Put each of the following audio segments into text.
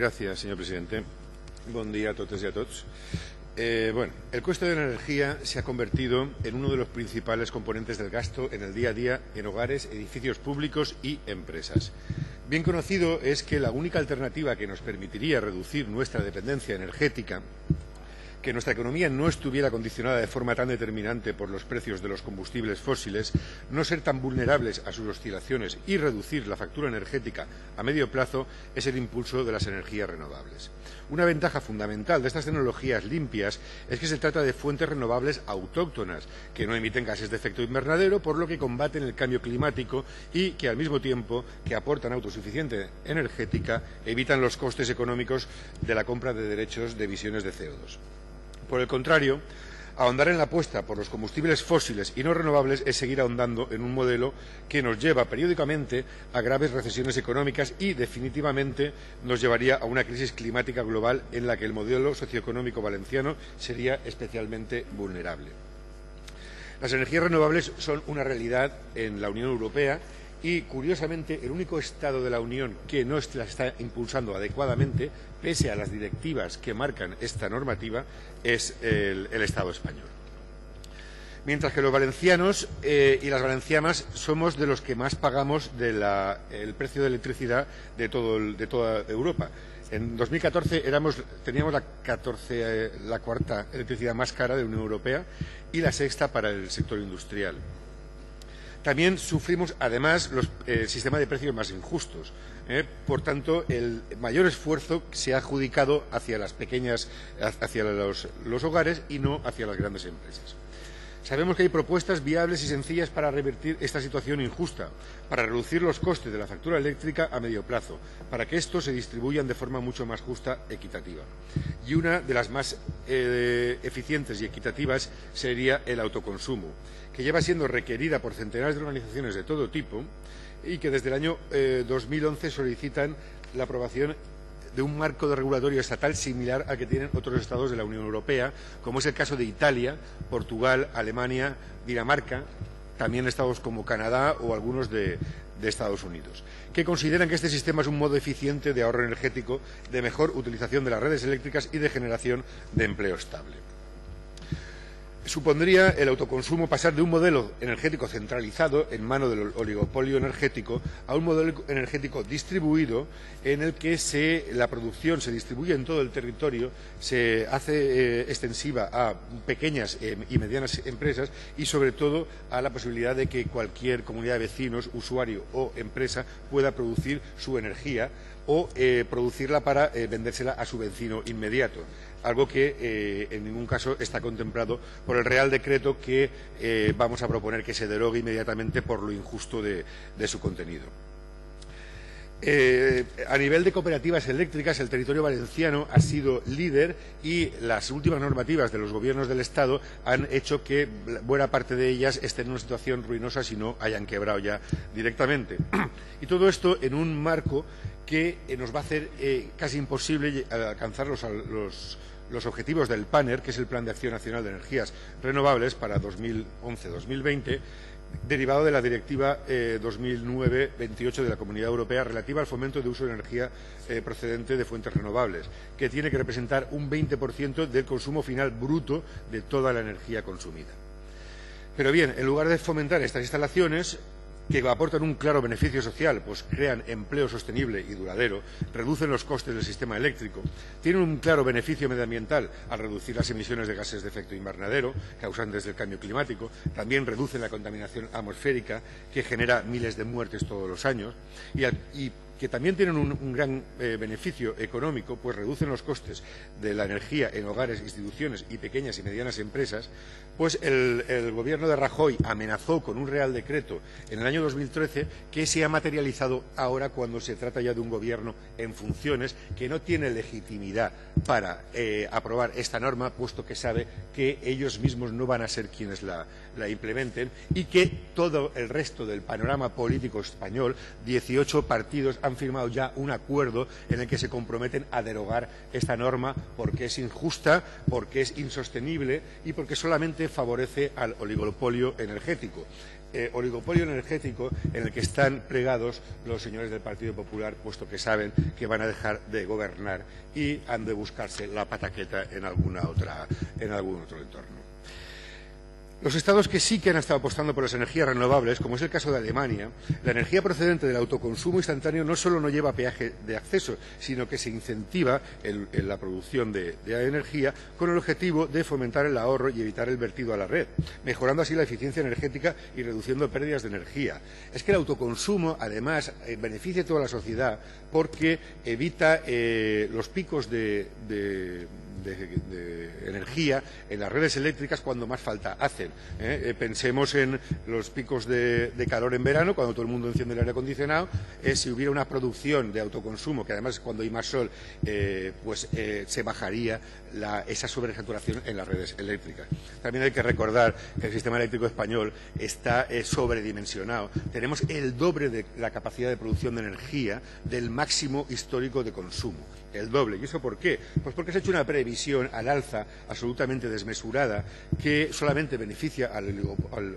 Gracias, señor presidente. Buen día a todos y a todos. Eh, bueno, el coste de la energía se ha convertido en uno de los principales componentes del gasto en el día a día en hogares, edificios públicos y empresas. Bien conocido es que la única alternativa que nos permitiría reducir nuestra dependencia energética que nuestra economía no estuviera condicionada de forma tan determinante por los precios de los combustibles fósiles, no ser tan vulnerables a sus oscilaciones y reducir la factura energética a medio plazo es el impulso de las energías renovables. Una ventaja fundamental de estas tecnologías limpias es que se trata de fuentes renovables autóctonas, que no emiten gases de efecto invernadero, por lo que combaten el cambio climático y que, al mismo tiempo que aportan autosuficiencia energética, evitan los costes económicos de la compra de derechos de emisiones de CO2. Por el contrario, ahondar en la apuesta por los combustibles fósiles y no renovables es seguir ahondando en un modelo que nos lleva periódicamente a graves recesiones económicas y, definitivamente, nos llevaría a una crisis climática global en la que el modelo socioeconómico valenciano sería especialmente vulnerable. Las energías renovables son una realidad en la Unión Europea y, curiosamente, el único Estado de la Unión que no las está impulsando adecuadamente, pese a las directivas que marcan esta normativa, es el, Estado español. Mientras que los valencianos eh, y las valencianas somos de los que más pagamos del precio de electricidad de, toda Europa. En 2014 éramos, teníamos la, 14, la cuarta electricidad más cara de la Unión Europea y la sexta para el sector industrial. También sufrimos, además, los, el sistema de precios más injustos. ¿eh? Por tanto, el mayor esfuerzo se ha adjudicado hacia las pequeñas, hacia los hogares y no hacia las grandes empresas. Sabemos que hay propuestas viables y sencillas para revertir esta situación injusta, para reducir los costes de la factura eléctrica a medio plazo, para que estos se distribuyan de forma mucho más justa e equitativa. Y una de las más eh, eficientes y equitativas sería el autoconsumo, que lleva siendo requerida por centenares de organizaciones de todo tipo y que desde el año eh, 2011 solicitan la aprobación de un marco de regulatorio estatal similar al que tienen otros Estados de la Unión Europea, como es el caso de Italia, Portugal, Alemania, Dinamarca, también Estados como Canadá o algunos de, de Estados Unidos, que consideran que este sistema es un modo eficiente de ahorro energético, de mejor utilización de las redes eléctricas y de generación de empleo estable supondría el autoconsumo pasar de un modelo energético centralizado en mano del oligopolio energético a un modelo energético distribuido en el que la producción se distribuye en todo el territorio, se hace eh, extensiva a pequeñas eh, y medianas empresas y sobre todo a la posibilidad de que cualquier comunidad de vecinos, usuario o empresa pueda producir su energía o eh, producirla para vendérsela a su vecino inmediato, algo que eh, en ningún caso está contemplado por el Real Decreto que eh, vamos a proponer que se derogue inmediatamente por lo injusto de, de su contenido. Eh, a nivel de cooperativas eléctricas, el territorio valenciano ha sido líder y las últimas normativas de los gobiernos del Estado han hecho que buena parte de ellas estén en una situación ruinosa si no hayan quebrado ya directamente. Y todo esto en un marco que eh, nos va a hacer eh, casi imposible alcanzar los, los, objetivos del PANER, que es el Plan de Acción Nacional de Energías Renovables para 2011-2020, derivado de la Directiva eh, 2009-28 de la Comunidad Europea relativa al fomento de uso de energía eh, procedente de fuentes renovables, que tiene que representar un 20% del consumo final bruto de toda la energía consumida. Pero bien, en lugar de fomentar estas instalaciones, que aportan un claro beneficio social, pues crean empleo sostenible y duradero, reducen los costes del sistema eléctrico, tienen un claro beneficio medioambiental al reducir las emisiones de gases de efecto invernadero causantes del cambio climático, también reducen la contaminación atmosférica que genera miles de muertes todos los años y, y que también tienen un, gran eh, beneficio económico, pues reducen los costes de la energía en hogares, instituciones y pequeñas y medianas empresas, pues el, Gobierno de Rajoy amenazó con un Real Decreto en el año 2013 que se ha materializado ahora cuando se trata ya de un Gobierno en funciones que no tiene legitimidad para eh, aprobar esta norma, puesto que sabe que ellos mismos no van a ser quienes la, implementen y que todo el resto del panorama político español, 18 partidos firmado ya un acuerdo en el que se comprometen a derogar esta norma porque es injusta, porque es insostenible y porque solamente favorece al oligopolio energético eh, oligopolio energético en el que están plegados los señores del Partido Popular, puesto que saben que van a dejar de gobernar y han de buscarse la pataqueta en alguna otra, en algún otro entorno. Los estados que sí que han estado apostando por las energías renovables, como es el caso de Alemania, la energía procedente del autoconsumo instantáneo no solo no lleva peaje de acceso, sino que se incentiva en, la producción de, energía con el objetivo de fomentar el ahorro y evitar el vertido a la red, mejorando así la eficiencia energética y reduciendo pérdidas de energía. Es que el autoconsumo, además, eh, beneficia a toda la sociedad porque evita eh, los picos de de, energía en las redes eléctricas cuando más falta hacen. ¿eh? Eh, pensemos en los picos de, calor en verano, cuando todo el mundo enciende el aire acondicionado, eh, si hubiera una producción de autoconsumo, que además cuando hay más sol, pues se bajaría esa sobresaturación en las redes eléctricas. También hay que recordar que el sistema eléctrico español está sobredimensionado. Tenemos el doble de la capacidad de producción de energía del máximo histórico de consumo. El doble. ¿Y eso por qué? Pues porque se ha hecho una previsión al alza absolutamente desmesurada que solamente beneficia al,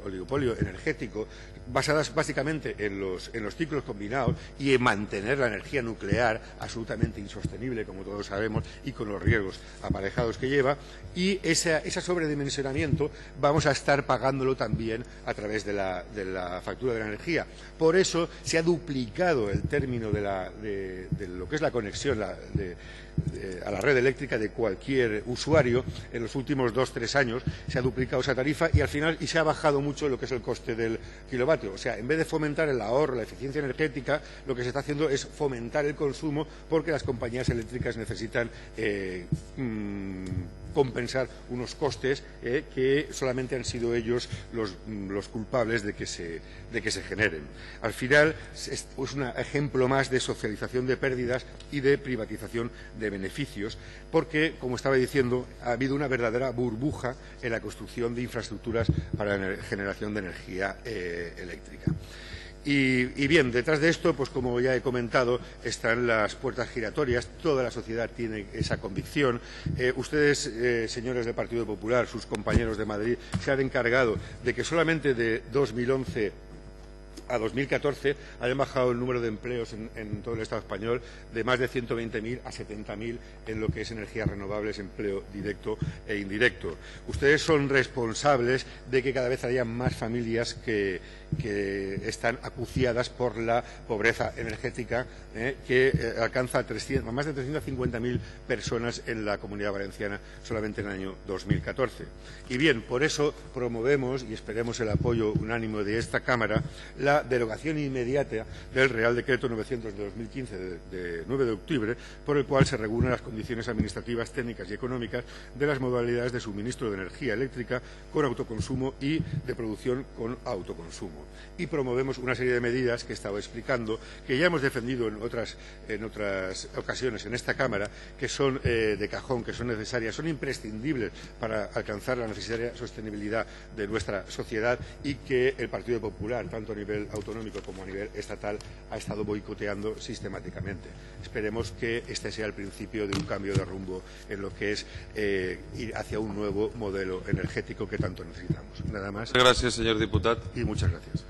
oligopolio energético, basadas básicamente en los, en los ciclos combinados y en mantener la energía nuclear absolutamente insostenible, como todos sabemos, y con los riesgos aparejados que lleva. Y ese, sobredimensionamiento vamos a estar pagándolo también a través de la, de la factura de la energía. Por eso se ha duplicado el término de, la, de, lo que es la conexión a la red eléctrica de cualquier usuario en los últimos dos tres años se ha duplicado esa tarifa y al final y se ha bajado mucho lo que es el coste del kilovatio. O sea en vez de fomentar el ahorro la eficiencia energética lo que se está haciendo es fomentar el consumo porque las compañías eléctricas necesitan eh, mm, compensar unos costes eh, que solamente han sido ellos los, culpables de que, se, de que, se, generen. Al final es, un ejemplo más de socialización de pérdidas y de privatización de beneficios, porque, como estaba diciendo, ha habido una verdadera burbuja en la construcción de infraestructuras para la generación de energía eh, eléctrica. Y, bien, detrás de esto, pues como ya he comentado, están las puertas giratorias. Toda la sociedad tiene esa convicción. Eh, ustedes, eh, señores del Partido Popular, sus compañeros de Madrid, se han encargado de que solamente de 2011 a 2014 hayan bajado el número de empleos en, todo el Estado español de más de 120.000 a 70.000 en lo que es energías renovables, empleo directo e indirecto. Ustedes son responsables de que cada vez haya más familias que, están acuciadas por la pobreza energética eh, que eh, alcanza a, más de 350.000 personas en la comunidad valenciana solamente en el año 2014. Y bien, por eso promovemos y esperemos el apoyo unánimo de esta Cámara la derogación inmediata del Real Decreto 900 de 2015 de, 9 de octubre, por el cual se regulan las condiciones administrativas, técnicas y económicas de las modalidades de suministro de energía eléctrica con autoconsumo y de producción con autoconsumo. Y promovemos una serie de medidas que he estado explicando, que ya hemos defendido en otras, ocasiones en esta Cámara, que son eh, de cajón, que son necesarias, son imprescindibles para alcanzar la necesaria sostenibilidad de nuestra sociedad y que el Partido Popular, tanto a nivel autonómico como a nivel estatal ha estado boicoteando sistemáticamente. Esperemos que este sea el principio de un cambio de rumbo en lo que es eh, ir hacia un nuevo modelo energético que tanto necesitamos. Nada más. Gracias, señor diputado. Y muchas gracias.